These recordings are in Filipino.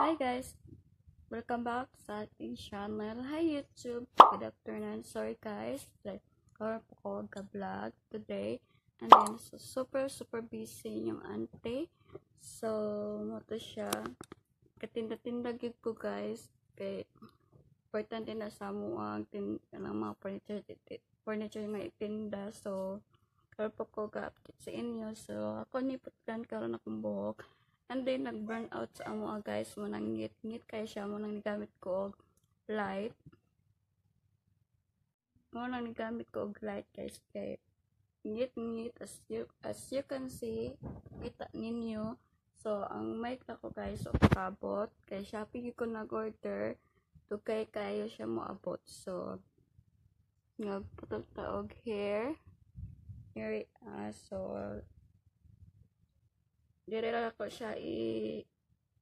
Hi guys! Welcome back sa ating channel. Hi YouTube! Good afternoon. Sorry guys, like, ko vlog today. And then, so, super super busy yung auntie. So, mo to siya. Katinda-tinda gig ko guys. Kay, importante na sa mo ang tin ng mga furniture furniture nga itinda. So, karon po ko ga-update sa inyo. So, ako ni putkan karon akong buhok. And then, nag-burn out sa amo ah, guys. Mo nang ngit-ngit kaya siya mo nang nigamit ko og light. Mo nang nigamit ko og light guys. Kay ngit-ngit as you, as you can see, kita ninyo. So, ang mic na ko guys, o pakabot. Kay Shopee ko nag-order. Tugay kayo siya mo abot. So, nagputol ta og hair. Here, uh, so, dire lang ako siya i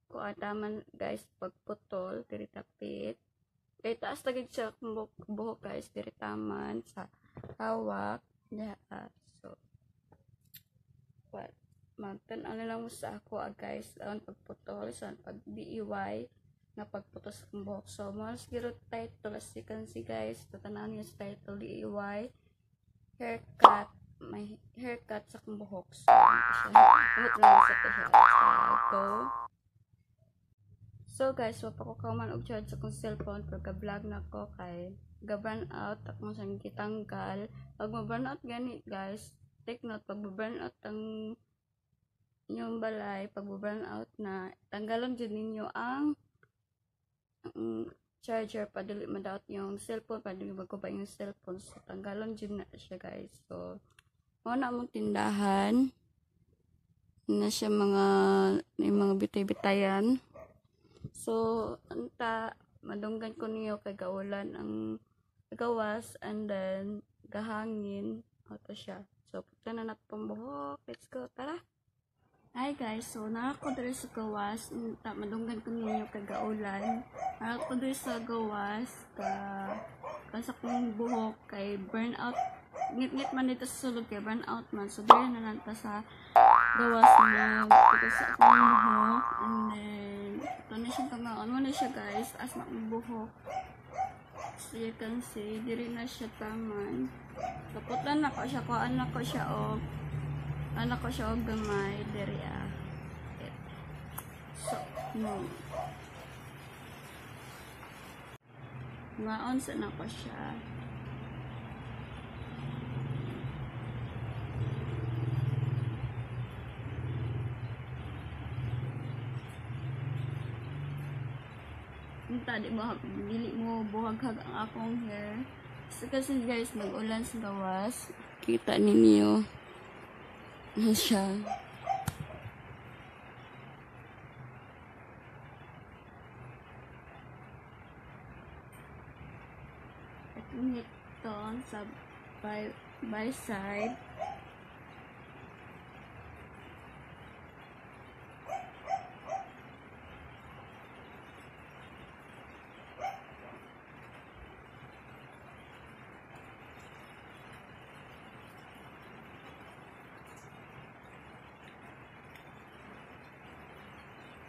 kuataman guys pagputol diri tapit. Kay taas tagig siya buhok, guys diri taman sa hawak yeah, uh, so what? Magtan ano lang mo sa ako ah, guys ang pagputol sa pag DIY nga pagputol sa buhok. So mo siguro title as you can see guys tatanan niyo sa title DIY haircut may haircut sa akong buhok. So, Umot lang sa siya. go. So, guys, wapa ko kauman og charge sa akong cellphone pag vlog na ko kay ga-burn out akong sang gitanggal. Pag ma-burn out gani, guys, take note, pag burn out ang inyong balay, pag burn out na, tanggalon dyan ninyo ang, ang charger pa dili madaot yung cellphone pa dili ko ba yung cellphone so tanggalon dyan na siya guys so mo na mong tindahan. Na siya mga may mga bitay-bitayan. So anta madunggan ko niyo kay gaulan ang gawas and then gahangin. Auto siya. So punta na nato buhok. Let's go. Tara. Hi guys, so nakako diri sa gawas, ta madunggan ko ninyo kay gaulan. Nakako diri sa gawas ka kong buhok kay burnout ngit-ngit man dito sa sulod kay burn out man. So dahil na lang ta sa gawas na dito sa akong buhok and then ito na siya kamaon mo na siya guys? As na buhok. So you can see diri na siya taman kaputan na ko siya. Kuhaan na ko siya og anak ko siya og gamay. Diri ah. So no. Maon sa na ko siya Unta di mo dili mo buhaghag ang akong hair. So, kasi guys, nag-ulan sa gawas. Kita ninyo. Siya? Ito nito sa by, by side.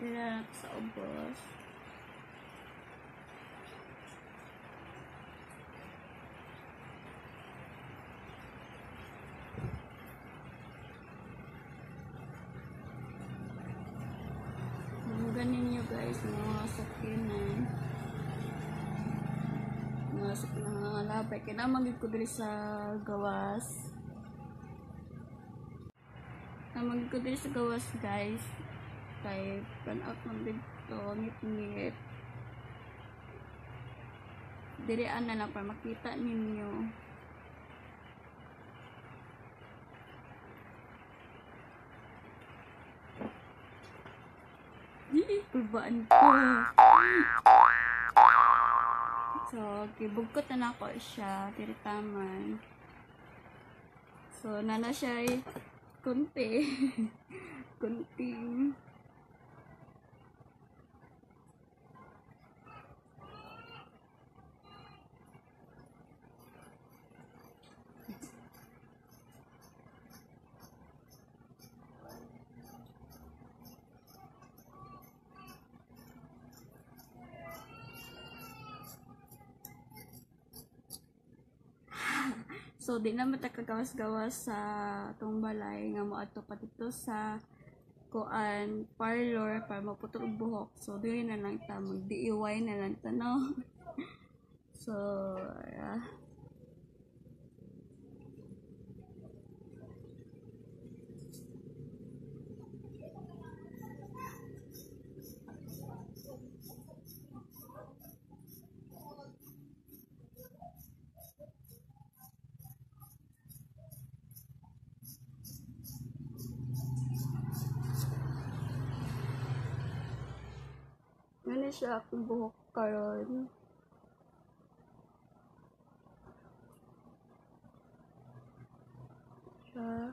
Nilalak sa ubos. Ganin nyo guys, mga sakinan. Mga sakinan, mga labay. Kaya magig ko diri sa gawas. Namagig ko diri sa gawas guys kay pan out man dito ngit-ngit diri ana na para makita ninyo Kulbaan ko. So, kibugkot na ako siya. Tiritaman. So, nana siya ay kunti. kunting So, di naman ta kagawas-gawas sa tong balay nga mo ato pa dito sa kuan parlor para maputol buhok. So, dili na lang ta mag DIY na lang ta no. so, yeah. Ano siya akong buhok karon. Siya.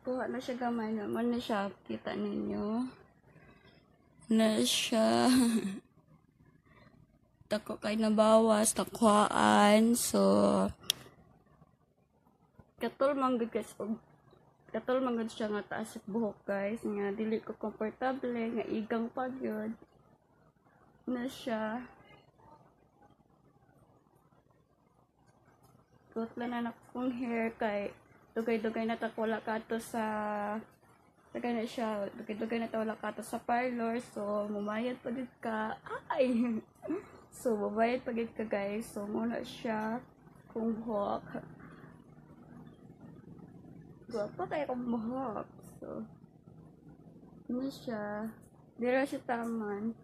Kuha na siya gamay naman na siya. Kita ninyo. Na siya. Tako kay nabawas, takwaan. So, katol manggod guys katol manggod siya nga taas sa buhok guys. Nga dili ko komportable nga igang pag yun. Na siya. Tutla na na kong hair kay dugay-dugay na ta wala ka to sa Dugay na siya, dugay-dugay na ta wala ka to sa parlor so mumayad pa gid ka. Ay! So mubayad pa gid ka guys. So muna siya kung buhok Guwapa kayo kong buhok. So, ano siya? Dira siya taman.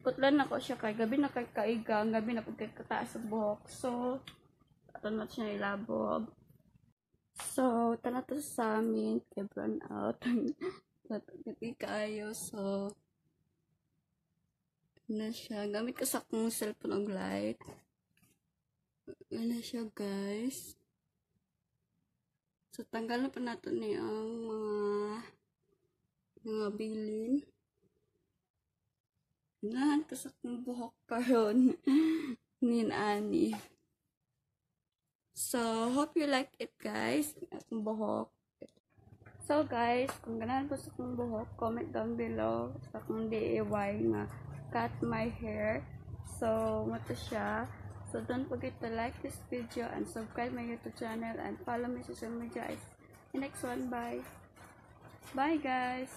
Putlan na ko siya kay gabi na kay kaigang, gabi na pagkakataas sa buhok. So, na siya ilabog. So, tala to sa amin, kay brown out. Natagati kayo, so, ano siya, gamit ko sa akong cellphone og light. Ano siya, guys. So, tanggal na pa nato ni ang mga mga bilin. Nahan ko sa buhok karon nin ani. So, hope you like it guys. Akong buhok. So guys, kung ganahan po sa kong buhok, comment down below sa kong DIY nga cut my hair. So, mato siya. So don't forget to like this video and subscribe my YouTube channel and follow my social media. In next one, bye. Bye guys.